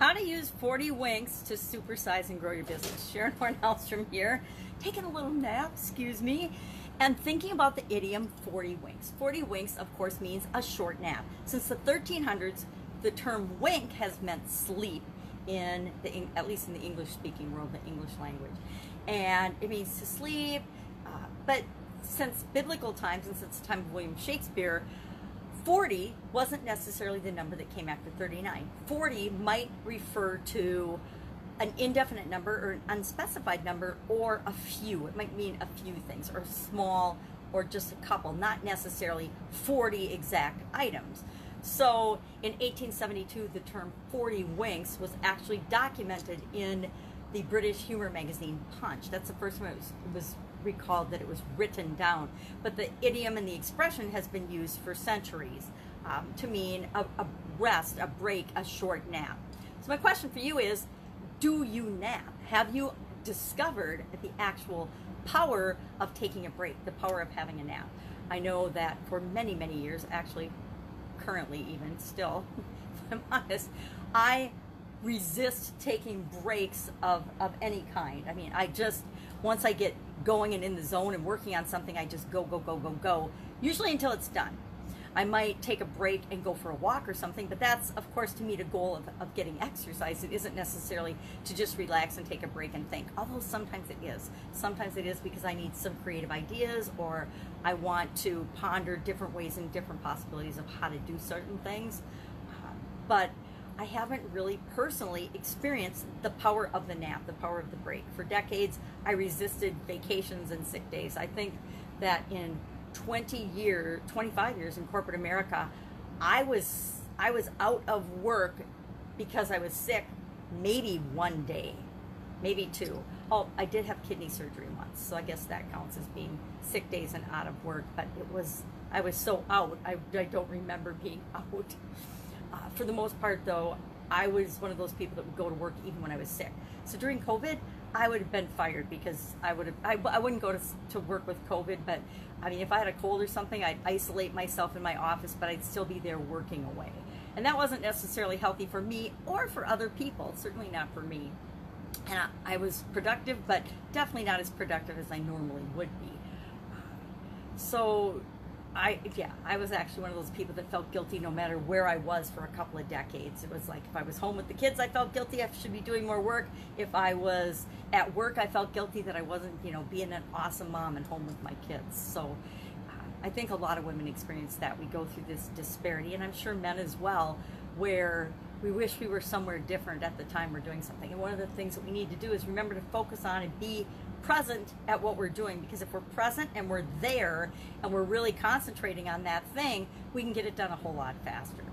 How to use 40 winks to supersize and grow your business. Sharon Horne-Ellstrom here, taking a little nap, excuse me, and thinking about the idiom 40 winks. 40 winks, of course, means a short nap. Since the 1300s, the term wink has meant sleep in the, at least in the English speaking world, the English language. And it means to sleep, uh, but since biblical times and since the time of William Shakespeare, 40 wasn't necessarily the number that came after 39. 40 might refer to an indefinite number or an unspecified number or a few. It might mean a few things or small or just a couple, not necessarily 40 exact items. So in 1872, the term 40 winks was actually documented in the British humor magazine Punch. That's the first time it was, it was recalled that it was written down. But the idiom and the expression has been used for centuries um, to mean a, a rest, a break, a short nap. So my question for you is, do you nap? Have you discovered the actual power of taking a break, the power of having a nap? I know that for many, many years, actually, currently even still, if I'm honest, I resist taking breaks of, of any kind. I mean, I just, once I get going and in the zone and working on something, I just go, go, go, go, go, usually until it's done. I might take a break and go for a walk or something, but that's, of course, to meet a goal of, of getting exercise. It isn't necessarily to just relax and take a break and think, although sometimes it is. Sometimes it is because I need some creative ideas or I want to ponder different ways and different possibilities of how to do certain things. Uh, but I haven't really personally experienced the power of the nap, the power of the break. For decades, I resisted vacations and sick days. I think that in 20 years, 25 years in corporate America, I was I was out of work because I was sick maybe one day, maybe two. Oh, I did have kidney surgery once, so I guess that counts as being sick days and out of work, but it was I was so out, I, I don't remember being out. Uh, for the most part, though, I was one of those people that would go to work even when I was sick. So during COVID, I would have been fired because I would have I, I wouldn't go to, to work with COVID. But I mean, if I had a cold or something, I'd isolate myself in my office, but I'd still be there working away, and that wasn't necessarily healthy for me or for other people. Certainly not for me. And I, I was productive, but definitely not as productive as I normally would be. So I yeah, I was actually one of those people that felt guilty no matter where I was for a couple of decades. It was like if I was home with the kids, I felt guilty I should be doing more work. If I was at work, I felt guilty that I wasn't, you know, being an awesome mom and home with my kids. So uh, I think a lot of women experience that. We go through this disparity, and I'm sure men as well, where we wish we were somewhere different at the time we're doing something. And one of the things that we need to do is remember to focus on and be present at what we're doing because if we're present and we're there and we're really concentrating on that thing, we can get it done a whole lot faster.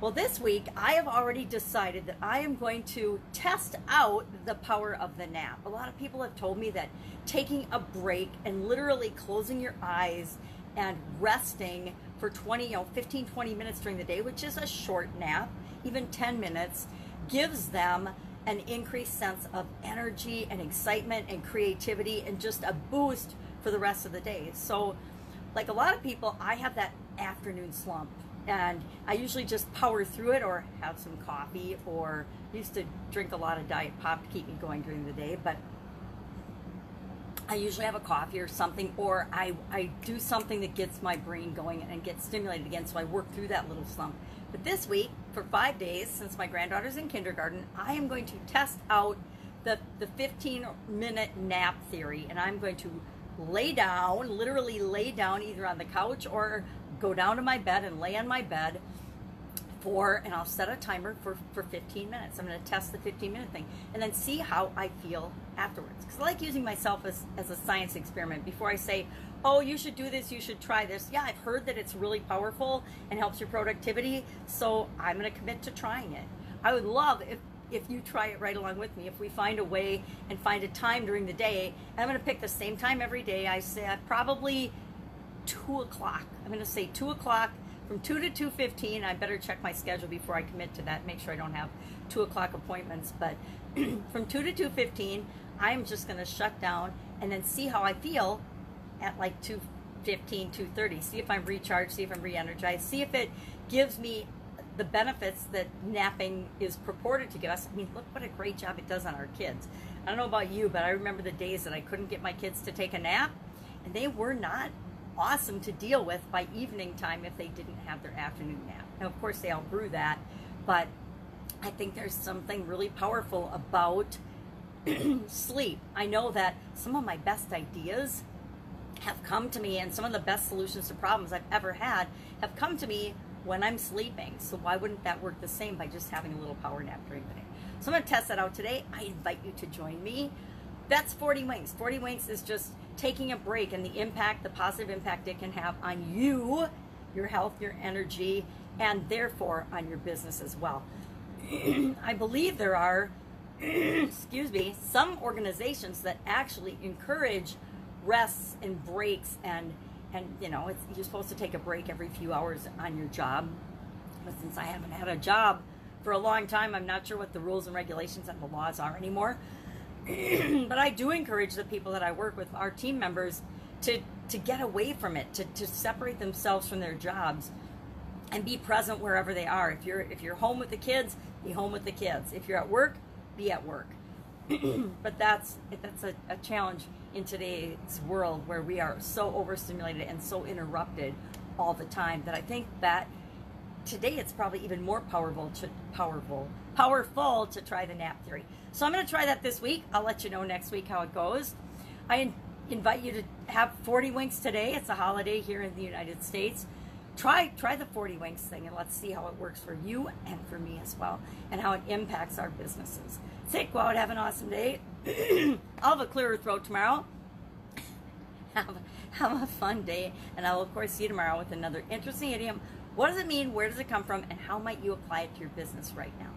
Well, this week I have already decided that I am going to test out the power of the nap. A lot of people have told me that taking a break and literally closing your eyes and resting for 20, you know, 15, 20 minutes during the day, which is a short nap, even 10 minutes, gives them an increased sense of energy and excitement and creativity and just a boost for the rest of the day. So, like a lot of people, I have that afternoon slump and I usually just power through it or have some coffee or used to drink a lot of diet pop to keep me going during the day, but I usually have a coffee or something, or I, I do something that gets my brain going and gets stimulated again, so I work through that little slump. But this week, for five days, since my granddaughter's in kindergarten, I am going to test out the, the 15 minute nap theory, and I'm going to lay down, literally lay down either on the couch or go down to my bed and lay on my bed for, and I'll set a timer for, for 15 minutes. I'm going to test the 15 minute thing and then see how I feel afterwards. Because I like using myself as, as a science experiment before I say, oh, you should do this, you should try this. Yeah, I've heard that it's really powerful and helps your productivity, so I'm going to commit to trying it. I would love if if you try it right along with me. If we find a way and find a time during the day, and I'm going to pick the same time every day. I say uh, probably two o'clock. I'm going to say two o'clock from 2 to 2.15 i better check my schedule before i commit to that make sure i don't have 2 o'clock appointments but from 2 to 2.15 i'm just going to shut down and then see how i feel at like 2.15 2.30 see if i'm recharged see if i'm re-energized see if it gives me the benefits that napping is purported to give us. I mean, look what a great job it does on our kids. I don't know about you, but I remember the days that I couldn't get my kids to take a nap, and they were not awesome to deal with by evening time if they didn't have their afternoon nap. Now, of course, they outgrew that, but I think there's something really powerful about sleep. I know that some of my best ideas have come to me, and some of the best solutions to problems I've ever had have come to me when I'm sleeping. So why wouldn't that work the same by just having a little power nap during the day? So I'm going to test that out today. I invite you to join me. That's 40 Winks. 40 Winks is just taking a break and the impact, the positive impact it can have on you, your health, your energy, and therefore on your business as well. I believe there are, excuse me, some organizations that actually encourage rests and breaks and and you know you're supposed to take a break every few hours on your job. But since i haven't had a job for a long time i'm not sure what the rules and regulations and the laws are anymore. But i do encourage the people that i work with our team members to to get away from it to, to separate themselves from their jobs and be present wherever they are. If you're if you're home with the kids be home with the kids. If you're at work be at work but that's that's a, a challenge in today's world where we are so overstimulated and so interrupted all the time that I think that today it's probably even more powerful to powerful powerful to try the nap theory. So I'm going to try that this week. I'll let you know next week how it goes. I in- invite you to have 40 winks today. It's a holiday here in the United States. Try try the 40 winks thing and let's see how it works for you and for me as well and how it impacts our businesses. Go out, have an awesome day. I'll have a clearer throat tomorrow. have, have a fun day, and I will, of course, see you tomorrow with another interesting idiom. What does it mean? Where does it come from? And how might you apply it to your business right now?